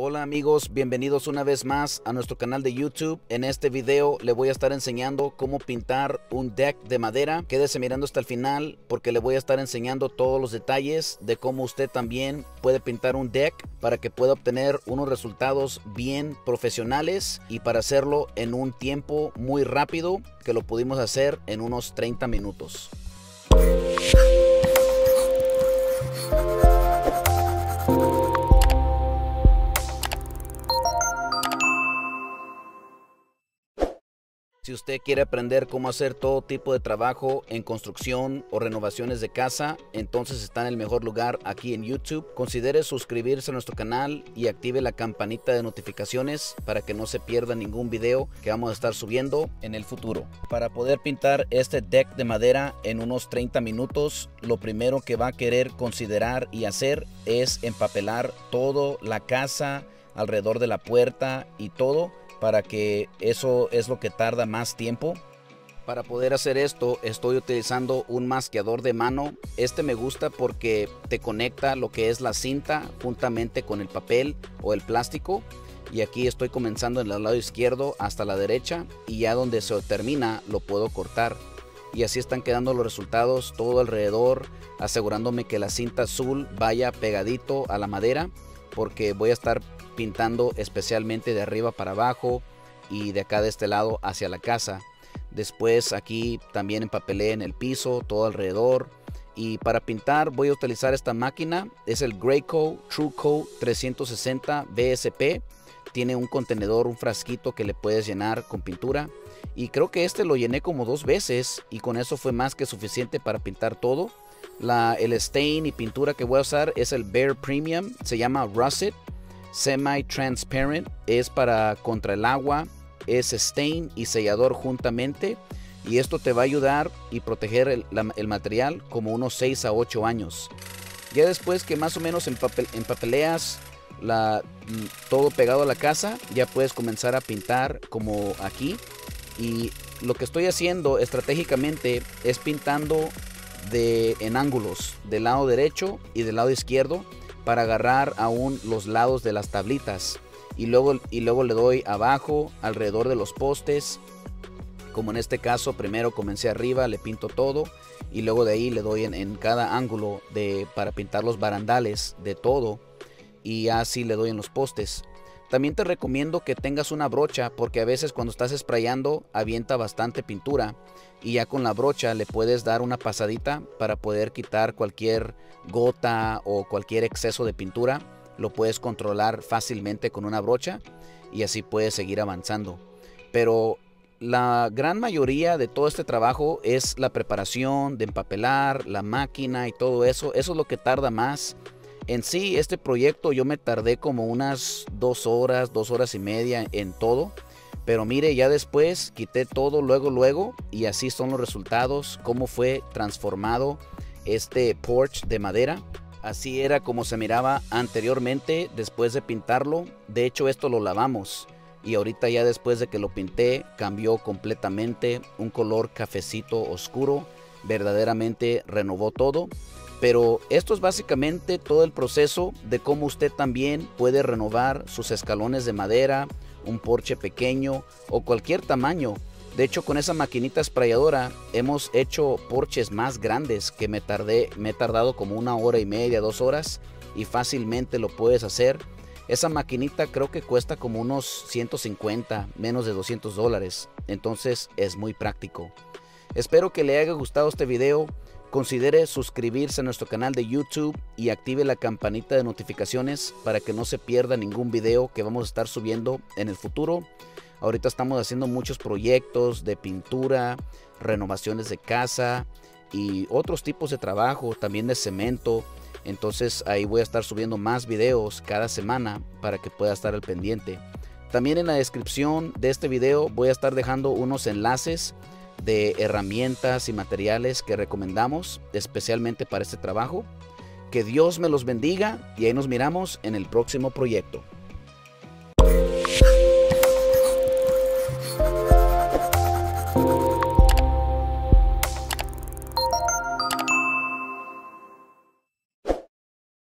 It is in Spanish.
Hola amigos, bienvenidos una vez más a nuestro canal de YouTube. En este video le voy a estar enseñando cómo pintar un deck de madera. Quédese mirando hasta el final porque le voy a estar enseñando todos los detalles de cómo usted también puede pintar un deck para que pueda obtener unos resultados bien profesionales y para hacerlo en un tiempo muy rápido que lo pudimos hacer en unos 30 minutos. Si usted quiere aprender cómo hacer todo tipo de trabajo en construcción o renovaciones de casa, entonces está en el mejor lugar aquí en YouTube. Considere suscribirse a nuestro canal y active la campanita de notificaciones para que no se pierda ningún video que vamos a estar subiendo en el futuro. Para poder pintar este deck de madera en unos 30 minutos, lo primero que va a querer considerar y hacer es empapelar toda la casa alrededor de la puerta y todo para que eso es lo que tarda más tiempo. Para poder hacer esto estoy utilizando un masqueador de mano. Este me gusta porque te conecta lo que es la cinta juntamente con el papel o el plástico. Y aquí estoy comenzando en el lado izquierdo hasta la derecha y ya donde se termina lo puedo cortar. Y así están quedando los resultados todo alrededor, asegurándome que la cinta azul vaya pegadito a la madera porque voy a estar pintando especialmente de arriba para abajo y de acá de este lado hacia la casa. Después aquí también empapelé en el piso, todo alrededor. Y para pintar voy a utilizar esta máquina. Es el Graco TrueCoat 360 BSP. Tiene un contenedor, un frasquito que le puedes llenar con pintura. Y creo que este lo llené como dos veces y con eso fue más que suficiente para pintar todo. El stain y pintura que voy a usar es el Bear Premium. Se llama Russet semi-transparent, es para contra el agua, es stain y sellador juntamente y esto te va a ayudar y proteger el, material como unos 6 a 8 años. Ya después que más o menos empapeleas la, todo pegado a la casa, ya puedes comenzar a pintar como aquí. Y lo que estoy haciendo estratégicamente es pintando en ángulos del lado derecho y del lado izquierdo para agarrar aún los lados de las tablitas. Y luego, y luego le doy abajo alrededor de los postes. Como en este caso primero comencé arriba le pinto todo. Y luego de ahí le doy en, cada ángulo de, para pintar los barandales de todo. Y así le doy en los postes también te recomiendo que tengas una brocha porque a veces cuando estás sprayando avienta bastante pintura y ya con la brocha le puedes dar una pasadita para poder quitar cualquier gota o cualquier exceso de pintura. Lo puedes controlar fácilmente con una brocha y así puedes seguir avanzando. Pero la gran mayoría de todo este trabajo es la preparación de empapelar, la máquina y todo eso. Eso es lo que tarda más en sí, este proyecto yo me tardé como unas dos horas, dos horas y media en todo. Pero mire, ya después quité todo luego, luego. Y así son los resultados. Cómo fue transformado este porch de madera. Así era como se miraba anteriormente después de pintarlo. De hecho, esto lo lavamos. Y ahorita ya después de que lo pinté, cambió completamente. Un color cafecito oscuro. Verdaderamente renovó todo. Pero esto es básicamente todo el proceso de cómo usted también puede renovar sus escalones de madera, un porche pequeño o cualquier tamaño. De hecho, con esa maquinita sprayadora hemos hecho porches más grandes que me tardé, me he tardado como una hora y media, dos horas y fácilmente lo puedes hacer. Esa maquinita creo que cuesta como unos 150, menos de 200 dólares. Entonces es muy práctico. Espero que le haya gustado este video. Considere suscribirse a nuestro canal de YouTube y active la campanita de notificaciones para que no se pierda ningún video que vamos a estar subiendo en el futuro. Ahorita estamos haciendo muchos proyectos de pintura, renovaciones de casa y otros tipos de trabajo, también de cemento. Entonces ahí voy a estar subiendo más videos cada semana para que pueda estar al pendiente. También en la descripción de este video voy a estar dejando unos enlaces de herramientas y materiales que recomendamos especialmente para este trabajo. Que Dios me los bendiga y ahí nos miramos en el próximo proyecto.